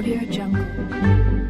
Audio Jungle.